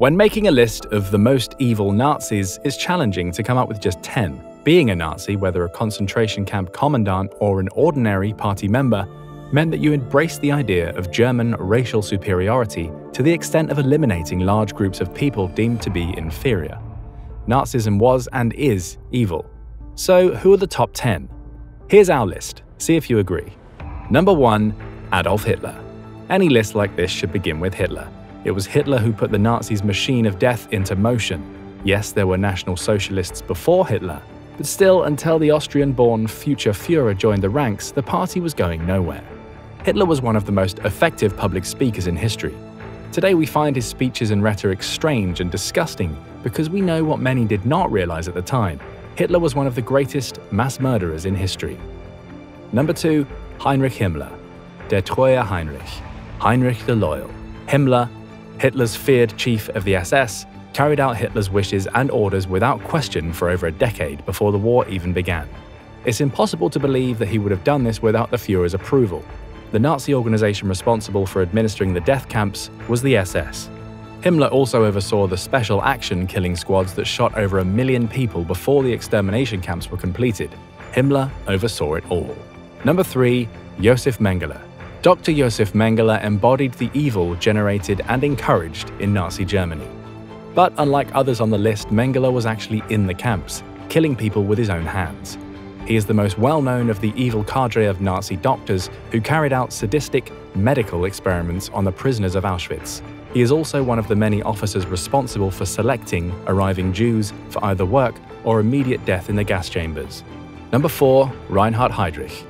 When making a list of the most evil Nazis, it's challenging to come up with just 10. Being a Nazi, whether a concentration camp commandant or an ordinary party member, meant that you embraced the idea of German racial superiority to the extent of eliminating large groups of people deemed to be inferior. Nazism was and is evil. So, who are the top 10? Here's our list. See if you agree. Number 1 Adolf Hitler. Any list like this should begin with Hitler. It was Hitler who put the Nazis' machine of death into motion. Yes, there were National Socialists before Hitler, but still, until the Austrian born future Fuhrer joined the ranks, the party was going nowhere. Hitler was one of the most effective public speakers in history. Today, we find his speeches and rhetoric strange and disgusting because we know what many did not realize at the time Hitler was one of the greatest mass murderers in history. Number 2. Heinrich Himmler. Der treue Heinrich. Heinrich the Loyal. Himmler, Hitler's feared chief of the SS, carried out Hitler's wishes and orders without question for over a decade before the war even began. It's impossible to believe that he would have done this without the Fuhrer's approval. The Nazi organization responsible for administering the death camps was the SS. Himmler also oversaw the special action killing squads that shot over a million people before the extermination camps were completed. Himmler oversaw it all. Number 3. Josef Mengele. Dr. Josef Mengele embodied the evil generated and encouraged in Nazi Germany. But unlike others on the list, Mengele was actually in the camps, killing people with his own hands. He is the most well known of the evil cadre of Nazi doctors who carried out sadistic medical experiments on the prisoners of Auschwitz. He is also one of the many officers responsible for selecting arriving Jews for either work or immediate death in the gas chambers. Number 4. Reinhard Heydrich.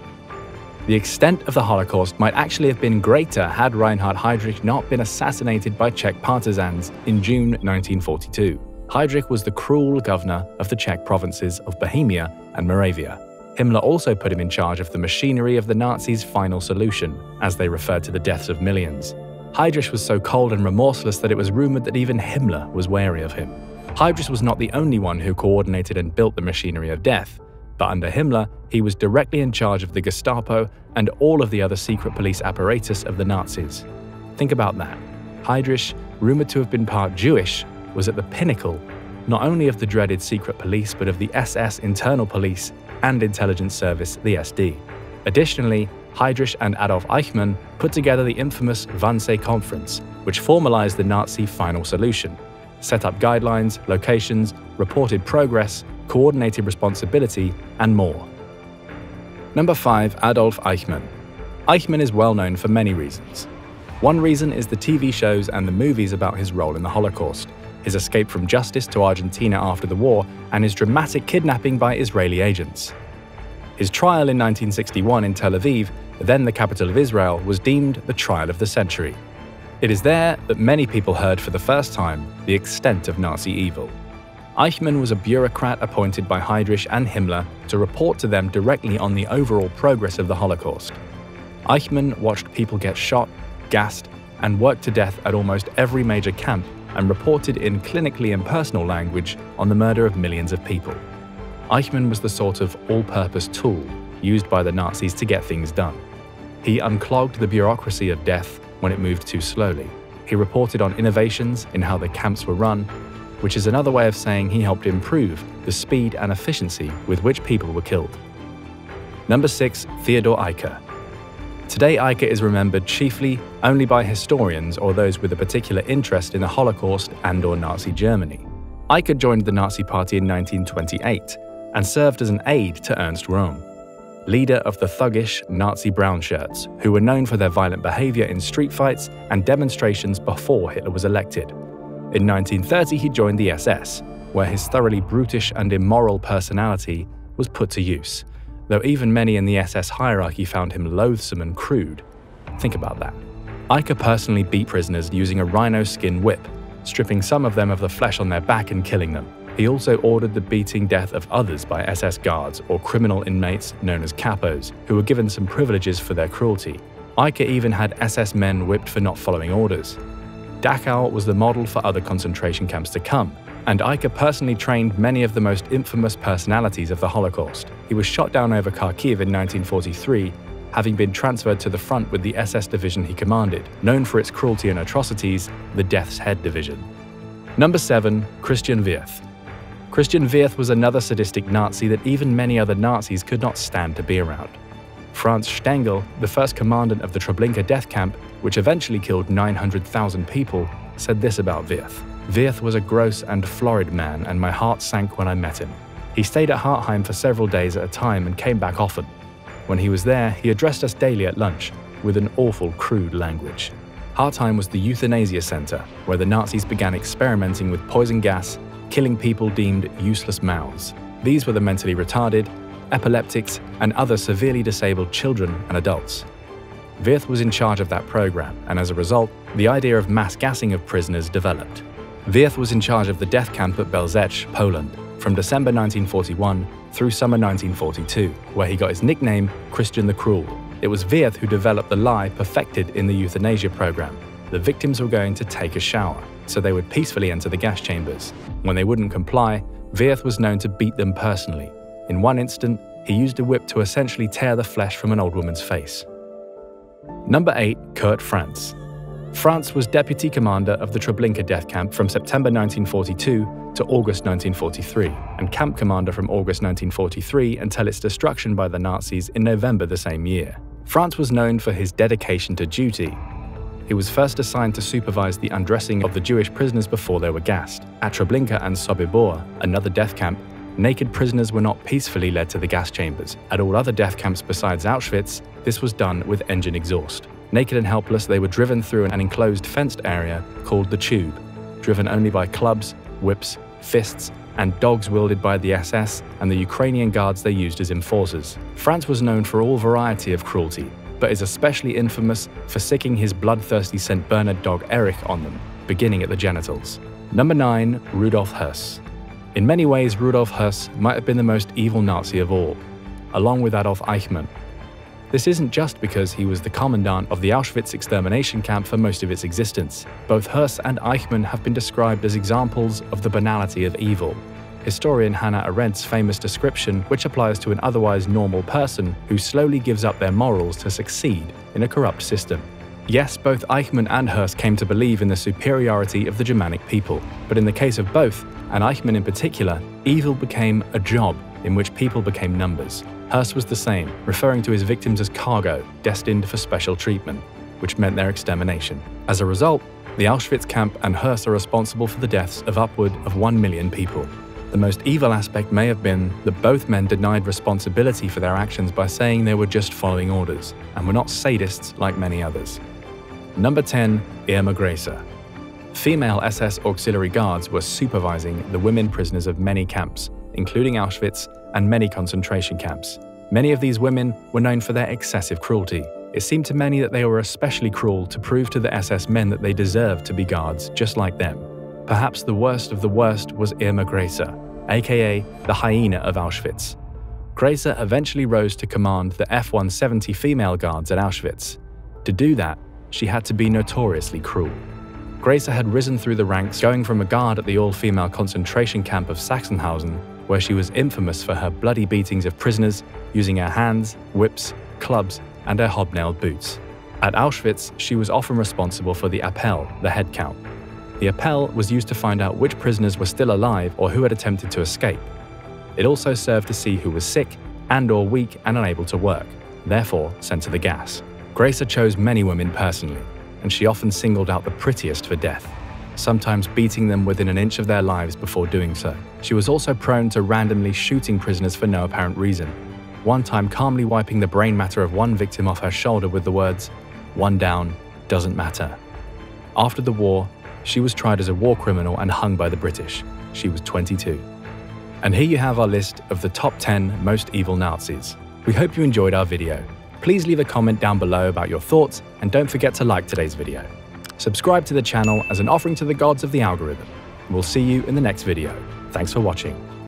The extent of the Holocaust might actually have been greater had Reinhard Heydrich not been assassinated by Czech partisans in June 1942. Heydrich was the cruel governor of the Czech provinces of Bohemia and Moravia. Himmler also put him in charge of the machinery of the Nazis' final solution, as they referred to the deaths of millions. Heydrich was so cold and remorseless that it was rumored that even Himmler was wary of him. Heydrich was not the only one who coordinated and built the machinery of death but under Himmler, he was directly in charge of the Gestapo and all of the other secret police apparatus of the Nazis. Think about that. Heydrich, rumored to have been part Jewish, was at the pinnacle not only of the dreaded secret police but of the SS internal police and intelligence service, the SD. Additionally, Heydrich and Adolf Eichmann put together the infamous Wannsee Conference, which formalized the Nazi final solution, set up guidelines, locations, reported progress, coordinated responsibility, and more. Number 5. Adolf Eichmann. Eichmann is well known for many reasons. One reason is the TV shows and the movies about his role in the Holocaust, his escape from justice to Argentina after the war, and his dramatic kidnapping by Israeli agents. His trial in 1961 in Tel Aviv, then the capital of Israel, was deemed the trial of the century. It is there that many people heard for the first time the extent of Nazi evil. Eichmann was a bureaucrat appointed by Heydrich and Himmler to report to them directly on the overall progress of the Holocaust. Eichmann watched people get shot, gassed, and worked to death at almost every major camp and reported in clinically impersonal language on the murder of millions of people. Eichmann was the sort of all purpose tool used by the Nazis to get things done. He unclogged the bureaucracy of death when it moved too slowly. He reported on innovations in how the camps were run which is another way of saying he helped improve the speed and efficiency with which people were killed. Number 6. Theodor Eicke. Today, Eicke is remembered chiefly only by historians or those with a particular interest in the Holocaust and or Nazi Germany. Eicke joined the Nazi Party in 1928 and served as an aide to Ernst Röhm, leader of the thuggish Nazi brown shirts, who were known for their violent behavior in street fights and demonstrations before Hitler was elected. In 1930, he joined the SS, where his thoroughly brutish and immoral personality was put to use, though even many in the SS hierarchy found him loathsome and crude. Think about that. Eicke personally beat prisoners using a rhino skin whip, stripping some of them of the flesh on their back and killing them. He also ordered the beating death of others by SS guards or criminal inmates known as capos, who were given some privileges for their cruelty. Eicke even had SS men whipped for not following orders. Dachau was the model for other concentration camps to come, and Eicke personally trained many of the most infamous personalities of the Holocaust. He was shot down over Kharkiv in 1943, having been transferred to the front with the SS division he commanded, known for its cruelty and atrocities, the Death's Head Division. Number 7. Christian Wirth. Christian Wirth was another sadistic Nazi that even many other Nazis could not stand to be around. Franz Stangl, the first commandant of the Treblinka death camp, which eventually killed 900,000 people, said this about Wirth. Wirth was a gross and florid man, and my heart sank when I met him. He stayed at Hartheim for several days at a time and came back often. When he was there, he addressed us daily at lunch, with an awful crude language. Hartheim was the euthanasia center, where the Nazis began experimenting with poison gas, killing people deemed useless mouths. These were the mentally retarded, epileptics, and other severely disabled children and adults. Wirth was in charge of that program, and as a result, the idea of mass gassing of prisoners developed. Wirth was in charge of the death camp at Belzec, Poland, from December 1941 through summer 1942, where he got his nickname Christian the Cruel. It was Wirth who developed the lie perfected in the euthanasia program. The victims were going to take a shower, so they would peacefully enter the gas chambers. When they wouldn't comply, Wirth was known to beat them personally. In one instant, he used a whip to essentially tear the flesh from an old woman's face. Number 8. Kurt Franz. Franz was deputy commander of the Treblinka death camp from September 1942 to August 1943, and camp commander from August 1943 until its destruction by the Nazis in November the same year. Franz was known for his dedication to duty. He was first assigned to supervise the undressing of the Jewish prisoners before they were gassed. At Treblinka and Sobibor, another death camp, naked prisoners were not peacefully led to the gas chambers. At all other death camps besides Auschwitz, this was done with engine exhaust. Naked and helpless, they were driven through an enclosed fenced area called the Tube, driven only by clubs, whips, fists, and dogs wielded by the SS and the Ukrainian guards they used as enforcers. Franz was known for all variety of cruelty, but is especially infamous for sicking his bloodthirsty St. Bernard dog Erich on them, beginning at the genitals. Number 9. Rudolf Höss. In many ways, Rudolf Höss might have been the most evil Nazi of all, along with Adolf Eichmann, this isn't just because he was the commandant of the Auschwitz extermination camp for most of its existence. Both Höss and Eichmann have been described as examples of the banality of evil. Historian Hannah Arendt's famous description, which applies to an otherwise normal person who slowly gives up their morals to succeed in a corrupt system. Yes, both Eichmann and Höss came to believe in the superiority of the Germanic people, but in the case of both, and Eichmann in particular, evil became a job in which people became numbers. Höss was the same, referring to his victims as cargo, destined for special treatment, which meant their extermination. As a result, the Auschwitz camp and Höss are responsible for the deaths of upward of 1 million people. The most evil aspect may have been that both men denied responsibility for their actions by saying they were just following orders, and were not sadists like many others. Number 10. Irma Grese. Female SS auxiliary guards were supervising the women prisoners of many camps, including Auschwitz and many concentration camps. Many of these women were known for their excessive cruelty. It seemed to many that they were especially cruel to prove to the SS men that they deserved to be guards just like them. Perhaps the worst of the worst was Irma Grese, aka the hyena of Auschwitz. Grese eventually rose to command the F 170 female guards at Auschwitz. To do that, she had to be notoriously cruel. Grese had risen through the ranks, going from a guard at the all female concentration camp of Sachsenhausen where she was infamous for her bloody beatings of prisoners using her hands, whips, clubs, and her hobnailed boots. At Auschwitz, she was often responsible for the Appell, the head count. The Appell was used to find out which prisoners were still alive or who had attempted to escape. It also served to see who was sick and or weak and unable to work, therefore sent to the gas. Grese chose many women personally, and she often singled out the prettiest for death sometimes beating them within an inch of their lives before doing so. She was also prone to randomly shooting prisoners for no apparent reason, one time calmly wiping the brain matter of one victim off her shoulder with the words, One down, doesn't matter. After the war, she was tried as a war criminal and hung by the British. She was 22. And here you have our list of the top 10 most evil Nazis. We hope you enjoyed our video. Please leave a comment down below about your thoughts and don't forget to like today's video subscribe to the channel as an offering to the gods of the algorithm. We'll see you in the next video. Thanks for watching.